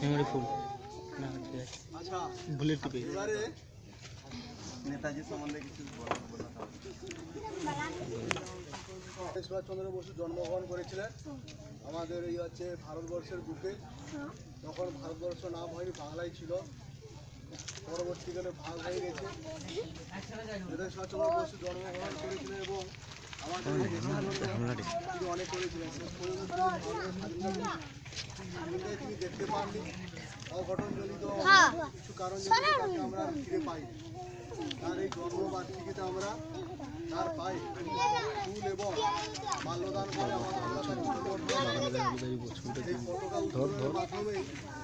Memory ফুল। না ঠিক আছে। আচ্ছা বুলেট টিপে। এবারে নেতাজি সম্বন্ধে কিছু সুভাষচন্দ্র বসু জন্মগ্রহণ করেছিলেন। আমাদের এই হচ্ছে ভারতবর্ষের বুকে। তখন ভারতবর্ষ নাম হয়নি বাংলায় ছিল। পরবর্তীকালে ভাগ হয়ে গেছে। নেতাজি সুভাষচন্দ্র বসু জন্মগ্রহণ করেছিলেন এবং দেখতে পাননি অঘটনজনিত কিছু কারণ আমরা ফিরে পাই তার এই জন্মবার্ষিকীতে আমরা তার পাই ফুল এবং মাল্যদান করে আমাদের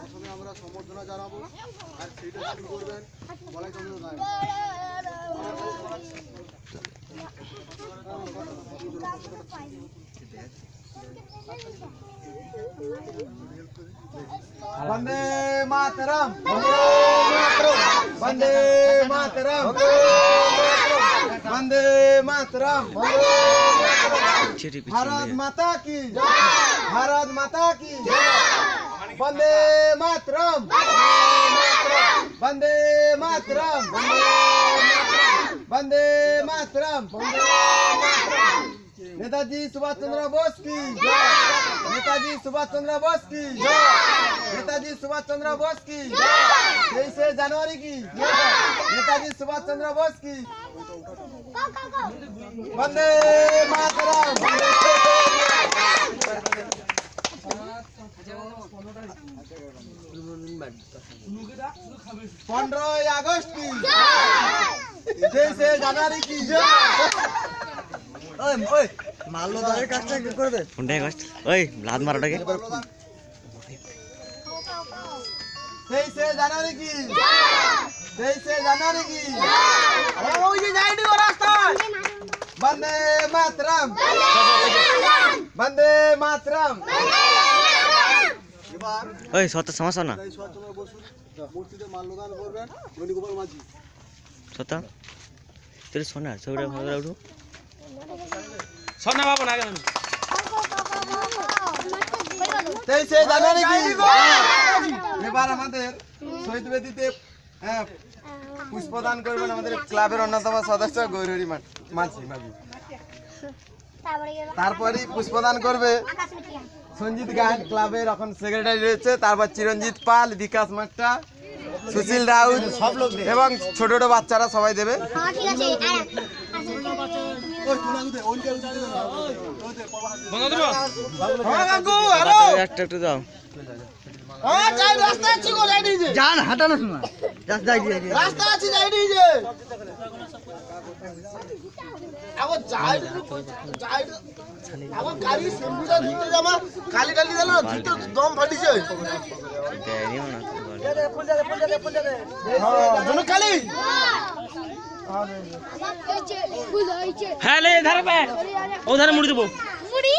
প্রথমে আমরা সম্বর্ধনা জানাব আর সেইটা শুরু করবেন বলাই চন্দ্র রায় বন্দে মাতরম বন্দে মাতরম বন্দে মাতরম চিঠি ভারত মাতা কি ভারত মাতা কি বন্দে মাতরম বন্দে মাতরম বন্দে মাতরম নেতাজি সুভাষ চন্দ্র বোস কি নেতাজি সুভাষ চন্দ্র বোস কি নেতাজি সুভাষ চন্দ্র বোস কি তেইশে জানুয়ারি কি নেতাজি সুভাষ চন্দ্র বোস কি বন্দে মাতরম পনেরোই আগস্ট কি তেইশে জানুয়ারি কি ওই মাল্যদানের কাজটা কি করবে কোনটাই কষ্ট? ওই লাদ মারাটাকে। তেইশে জানুয়ারি কি? তেইশে জানুয়ারি কি? ওই যে যাইনি ও রাস্তায়। বন্দে মাতরম। বন্দে মাতরম। ওই সত্য সমস্যা না? মূর্তিতে মাল্যদান করবেন বেণুগোপাল মাঝি সত্য? তোর শোনা ছবিটা ভালো করে উঠু। শোনা বাবু না। কেন তেইশে জানুয়ারি কি? এবার আমাদের শহীদ বেদিতে হ্যাঁ, পুষ্পদান করবেন আমাদের ক্লাবের অন্যতম সদস্য গৌরী মাঝি মাঝি। তারপরে পুষ্পদান করবে সঞ্জিত গায়ন ক্লাবের এখন সেক্রেটারি রয়েছে তারপর চিরঞ্জিত পাল বিকাশ মাস্টা সুশীল রাউত সব লোক এবং ছোট ছোট বাচ্চারা সবাই দেবে। একটা একটু নিয়ে জান হাঁটানো শোনা। যাই রাস্তা আছে যাই যে। আগো যাই যাই। আগো গাড়ি সেম্পুটা ধুতে জামা কালি দিল দম ফাটিছে। না। হ্যাঁ লে পে। ধারে মুড়ি দেবো। মুড়ি।